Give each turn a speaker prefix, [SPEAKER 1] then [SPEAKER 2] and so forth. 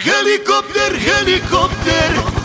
[SPEAKER 1] Helikopter, helikopter.